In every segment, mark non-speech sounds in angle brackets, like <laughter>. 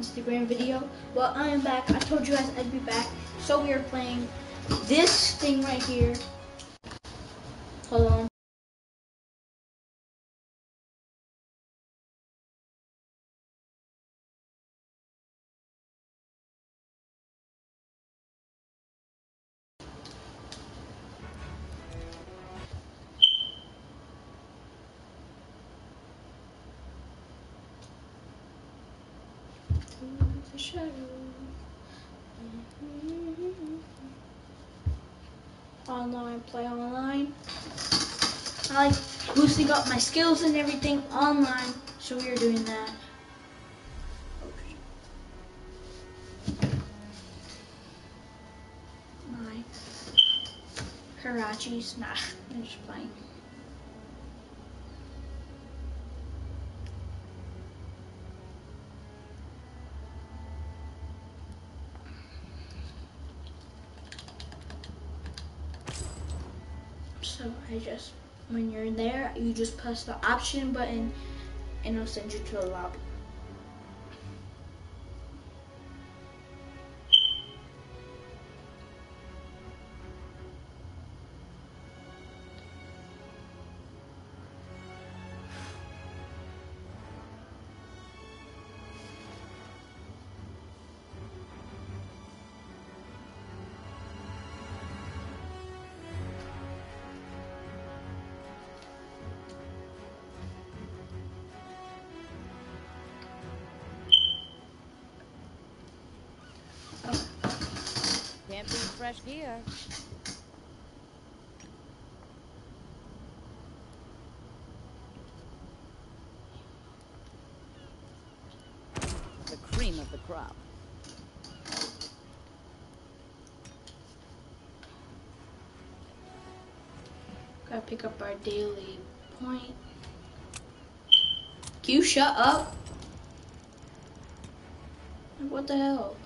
Instagram video. Well, I am back. I told you guys I'd be back. So we are playing this thing right here. Hold on. Online, play online. I like boosting up my skills and everything online, so we are doing that. My Karachis, nah, I'm just playing. So I just, when you're there, you just press the option button and it'll send you to a lobby. Fresh gear. The cream of the crop. Gotta pick up our daily point. Can you shut up? What the hell?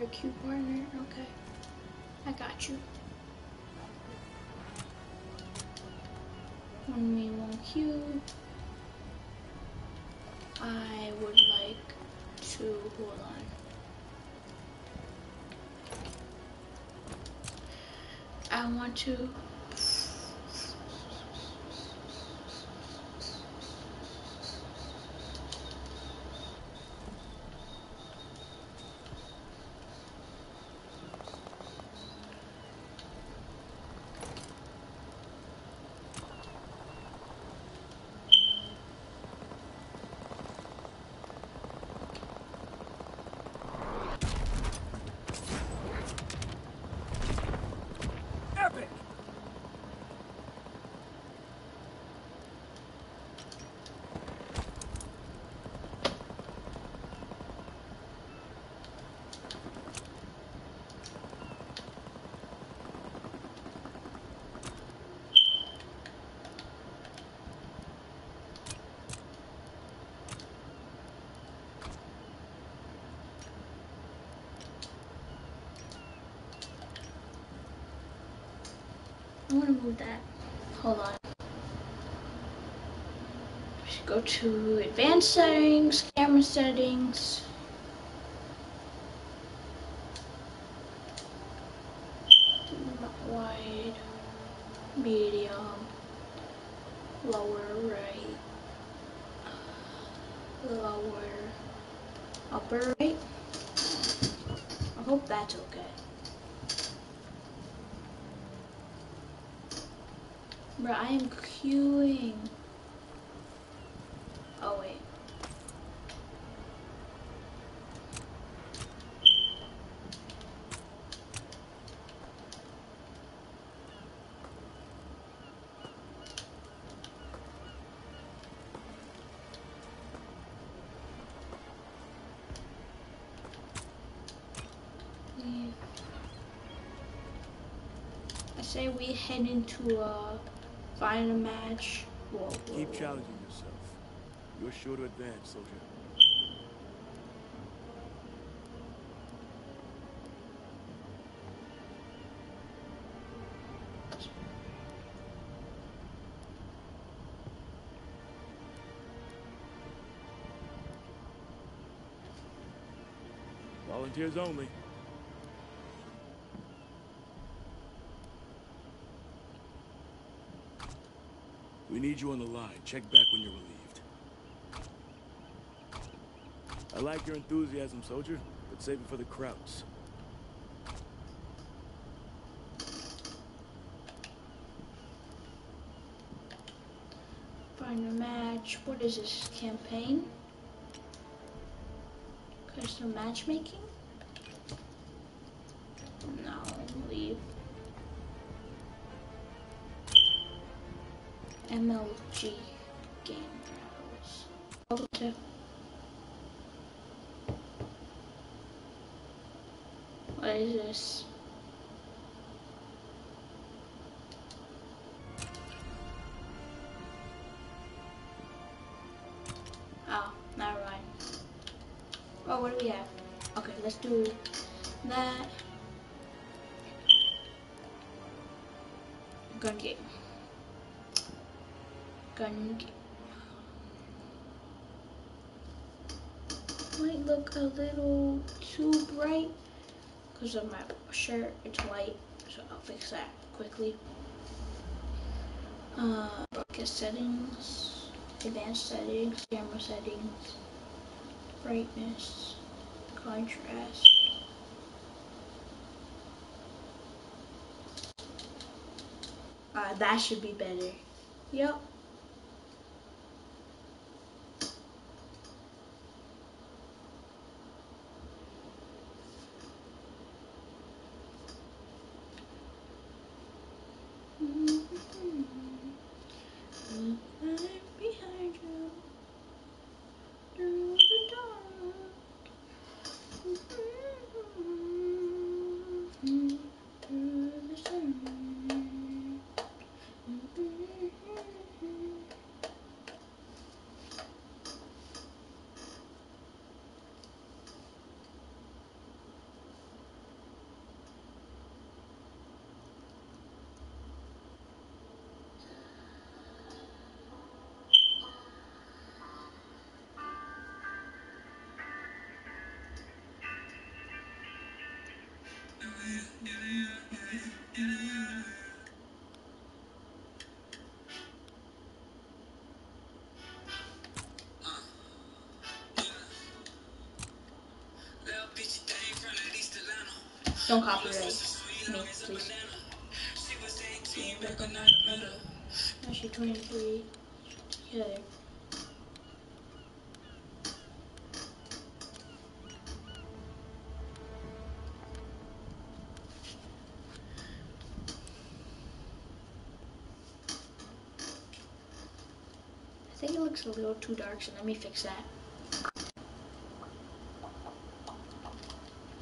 For a cute partner. Okay. I got you. One me, one cube. I would like to hold on. I want to. Epic! I want to move that. Hold on. Should go to advanced settings, camera settings. Wide, medium, lower right, lower, upper right. I hope that's okay. Bro, I am queuing. Oh wait. I say we head into a find a match. Whoa, whoa. Keep challenging yourself. You're sure to advance, soldier. Volunteers only. Need you on the line. Check back when you're relieved. I like your enthusiasm, soldier, but save it for the Krauts. Find a match. What is this campaign? Custom matchmaking? MLG game battles. Okay. What is this? Oh, never mind. Oh, what do we have? Okay, let's do that. Gun game. Gun. Might look a little too bright because of my shirt. It's white, so I'll fix that quickly. Uh, broadcast settings, advanced settings, camera settings, brightness, contrast. Uh, that should be better. Yep. Don't copyright me, please. Actually, 23. Yeah. It looks a little too dark, so let me fix that.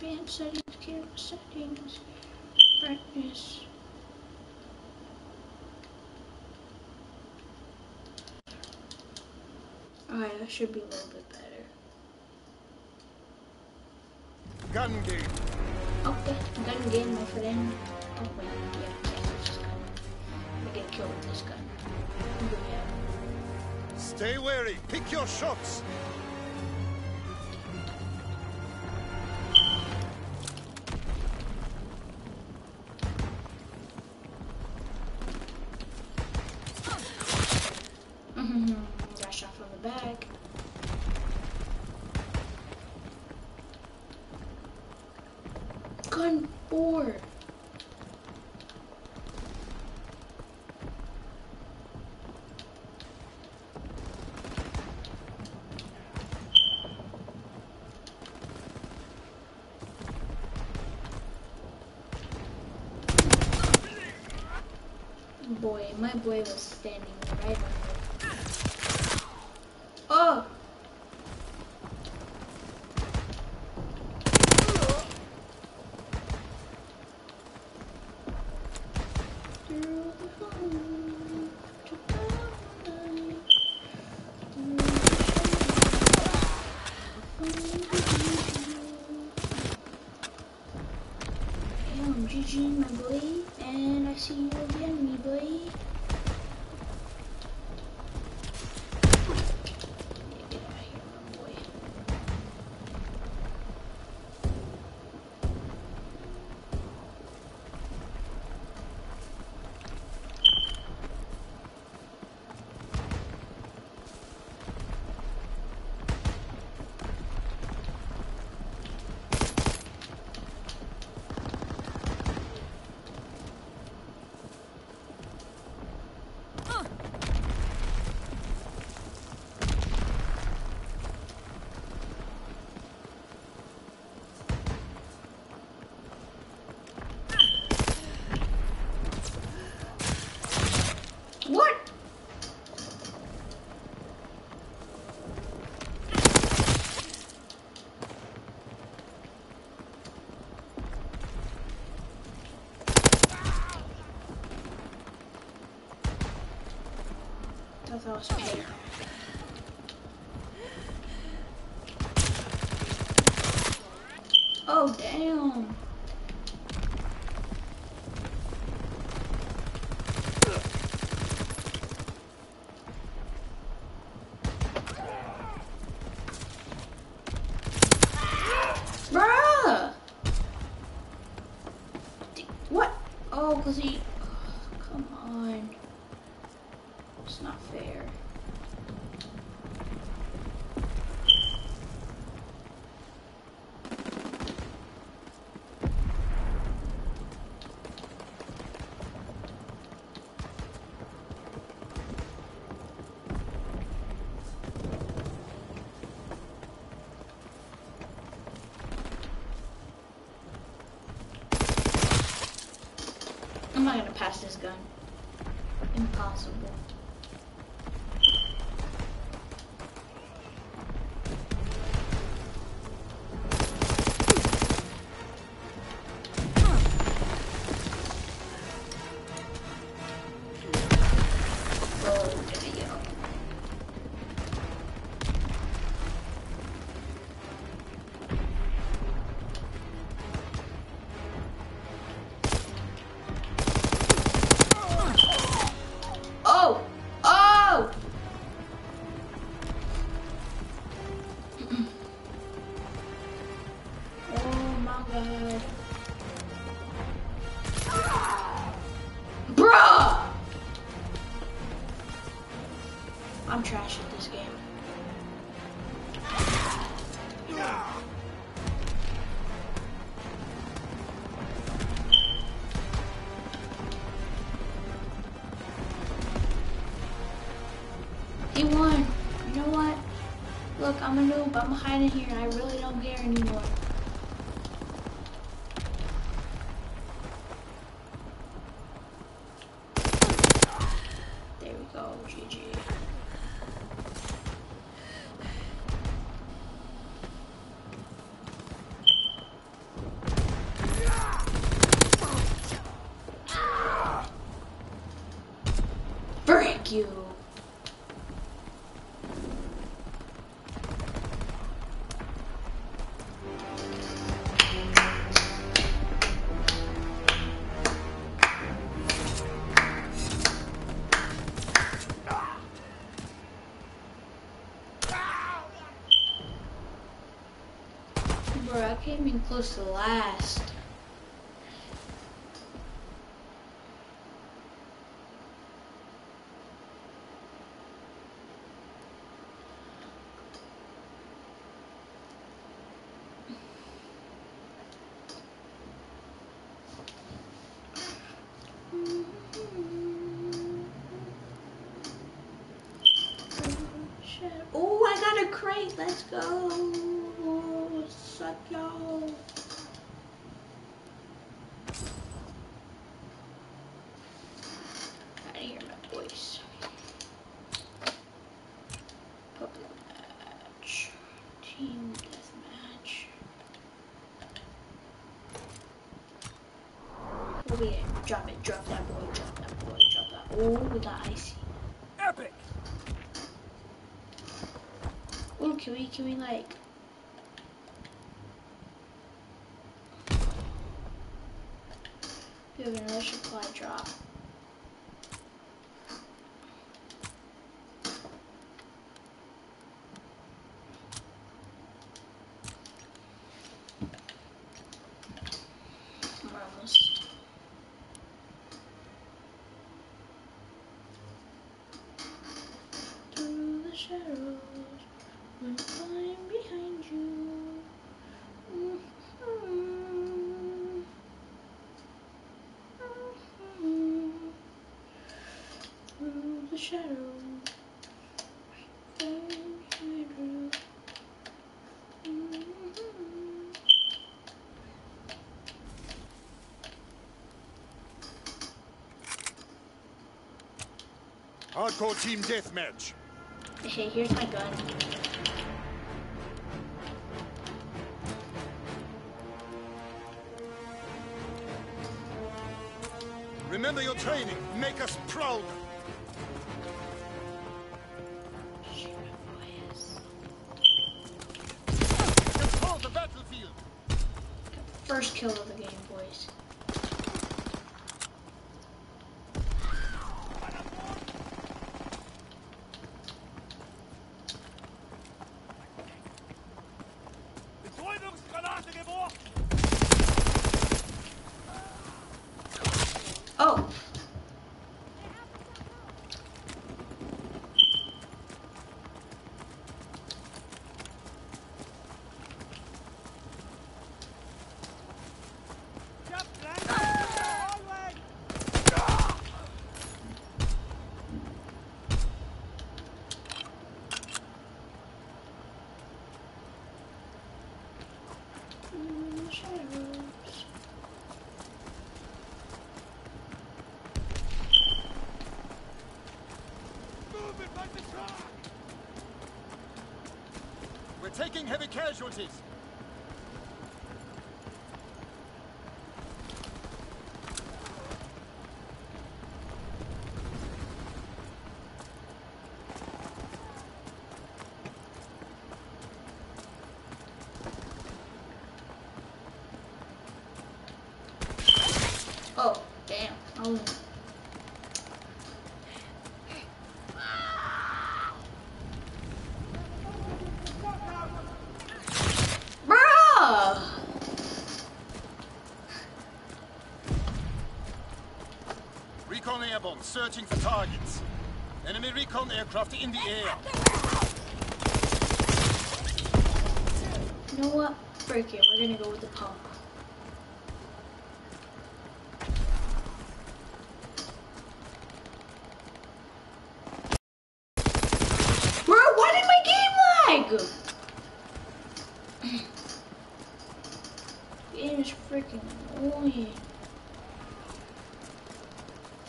Advanced settings, camera settings, brightness. Alright, that should be a little bit better. Gun game. Oh, okay, gun game, my friend. Oh wait, yeah, yeah, just gun. I get killed with this gun. Stay wary. Pick your shots. Boy, my boy was standing right on he... <sighs> come on. It's not fair. I'm not gonna pass this gun. I'm a noob. I'm hiding here. and I really don't care anymore. There we go. GG. Frick you. Last. Oh, I got a crate. Let's go. What's up, y'all? I hear my voice. Public match. Team deathmatch. Oh yeah, drop it, drop that boy, drop that boy, drop that. Oh, got icy. Epic! Ooh, can we, can we like? We have another supply drop. We're almost. Through the shadows. When I'm behind you. Mhm. Mhm. Through the shadows. behind you. Mhm. Hardcore team deathmatch. Hey, here's my gun. Remember your training. Make us proud. We're taking heavy casualties. Oh, damn. I was... Bruh! Recon airborne, searching for targets. Enemy recon aircraft in the air. You know what? Break it. We're gonna go with the pump. Bro, why did my game lag? Game is freaking annoying.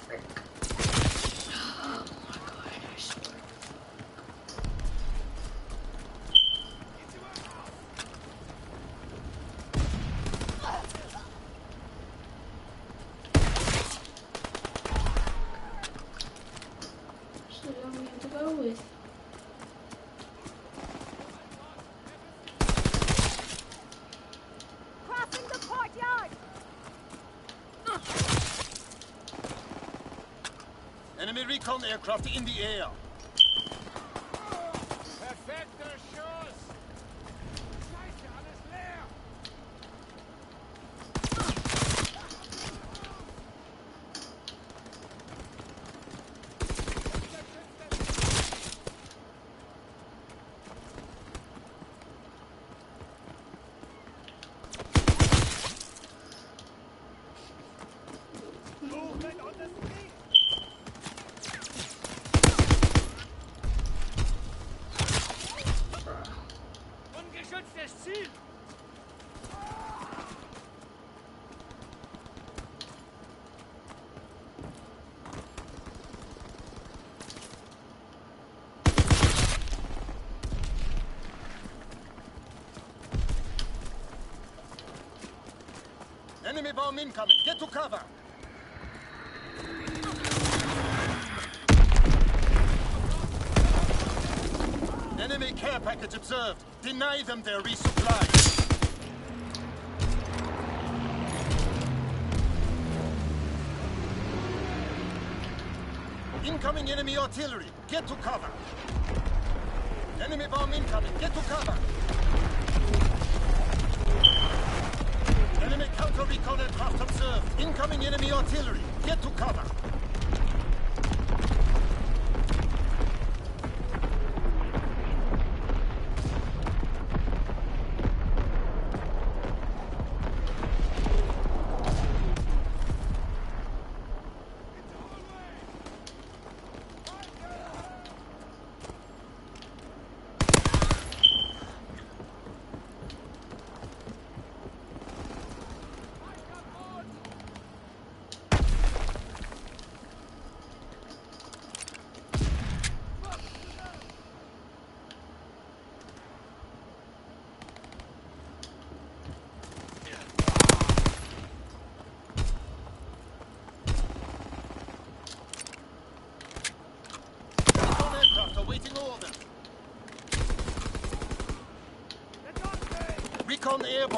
Frick. Oh my god, I swear. So what do we have to go with? Crossing the courtyard! Enemy recon aircraft in the air. Enemy bomb incoming. Get to cover. Enemy care package observed. Deny them their resupply. Incoming enemy artillery. Get to cover. Enemy bomb incoming. Get to cover. Enemy counter recon aircraft observed. Incoming enemy artillery. Get to cover.